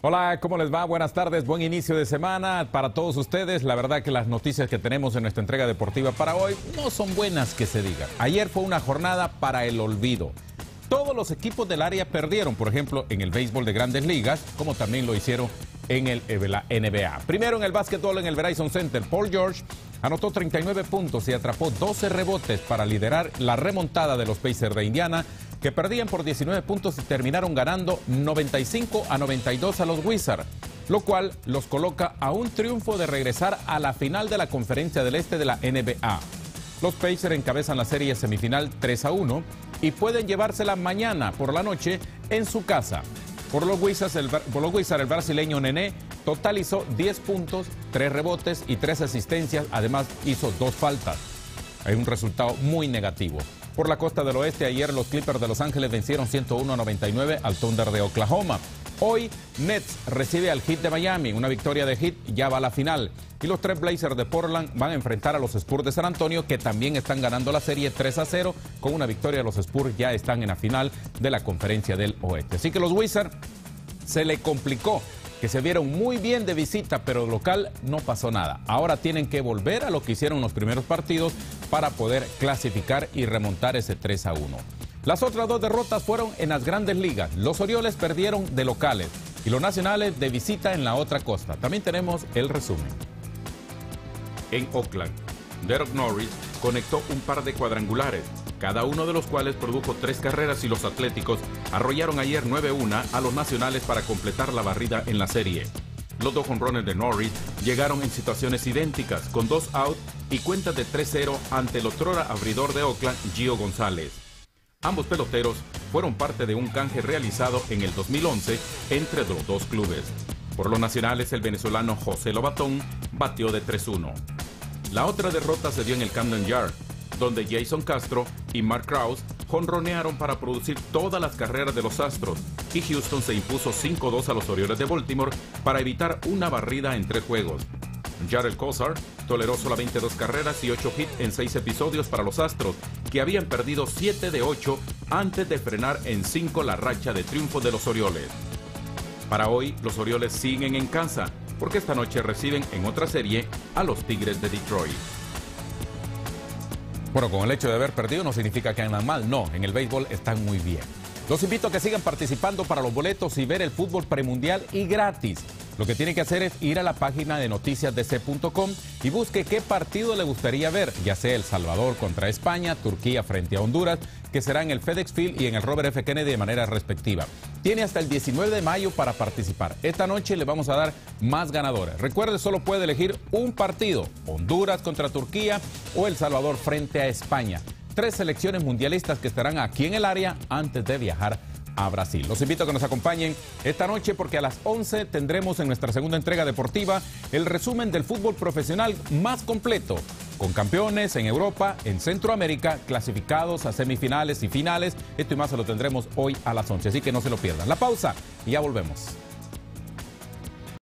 Hola, ¿cómo les va? Buenas tardes, buen inicio de semana para todos ustedes. La verdad que las noticias que tenemos en nuestra entrega deportiva para hoy no son buenas que se diga. Ayer fue una jornada para el olvido. Todos los equipos del área perdieron, por ejemplo, en el béisbol de grandes ligas, como también lo hicieron en el, la NBA. Primero en el básquetbol en el Verizon Center, Paul George anotó 39 puntos y atrapó 12 rebotes para liderar la remontada de los Pacers de Indiana que perdían por 19 puntos y terminaron ganando 95 a 92 a los Wizards, lo cual los coloca a un triunfo de regresar a la final de la Conferencia del Este de la NBA. Los Pacers encabezan la serie semifinal 3 a 1 y pueden llevársela mañana por la noche en su casa. Por los Wizards, el, por los Wizards, el brasileño Nené totalizó 10 puntos, 3 rebotes y 3 asistencias, además hizo dos faltas. Hay un resultado muy negativo. Por la costa del oeste, ayer los Clippers de Los Ángeles vencieron 101 a 99 al Thunder de Oklahoma. Hoy, Nets recibe al Heat de Miami. Una victoria de Heat ya va a la final. Y los tres Blazers de Portland van a enfrentar a los Spurs de San Antonio, que también están ganando la serie 3 a 0. Con una victoria, los Spurs ya están en la final de la conferencia del oeste. Así que los Wizards se le complicó que se vieron muy bien de visita, pero local no pasó nada. Ahora tienen que volver a lo que hicieron los primeros partidos para poder clasificar y remontar ese 3 a 1. Las otras dos derrotas fueron en las grandes ligas. Los Orioles perdieron de locales y los Nacionales de visita en la otra costa. También tenemos el resumen. En Oakland, Derek Norris conectó un par de cuadrangulares cada uno de los cuales produjo tres carreras y los Atléticos arrollaron ayer 9-1 a los Nacionales para completar la barrida en la serie. Los dos honrones de Norris llegaron en situaciones idénticas, con dos outs y cuentas de 3-0 ante el otrora abridor de Oakland, Gio González. Ambos peloteros fueron parte de un canje realizado en el 2011 entre los dos clubes. Por los nacionales, el venezolano José Lobatón batió de 3-1. La otra derrota se dio en el Camden Yard, donde Jason Castro y Mark Krause jonronearon para producir todas las carreras de los Astros y Houston se impuso 5-2 a los Orioles de Baltimore para evitar una barrida en tres juegos. Jared Cosar toleró solamente dos carreras y ocho hits en seis episodios para los Astros, que habían perdido 7 de 8 antes de frenar en 5 la racha de triunfo de los Orioles. Para hoy, los Orioles siguen en casa, porque esta noche reciben en otra serie a los Tigres de Detroit. Bueno, con el hecho de haber perdido no significa que andan mal, no, en el béisbol están muy bien. Los invito a que sigan participando para los boletos y ver el fútbol premundial y gratis. Lo que tiene que hacer es ir a la página de noticiasdc.com y busque qué partido le gustaría ver, ya sea El Salvador contra España, Turquía frente a Honduras, que será en el FedEx Field y en el Robert F. Kennedy de manera respectiva. Tiene hasta el 19 de mayo para participar. Esta noche le vamos a dar más ganadores. Recuerde, solo puede elegir un partido, Honduras contra Turquía o El Salvador frente a España. Tres selecciones mundialistas que estarán aquí en el área antes de viajar a Brasil. Los invito a que nos acompañen esta noche porque a las 11 tendremos en nuestra segunda entrega deportiva el resumen del fútbol profesional más completo, con campeones en Europa, en Centroamérica, clasificados a semifinales y finales. Esto y más se lo tendremos hoy a las 11, así que no se lo pierdan. La pausa y ya volvemos.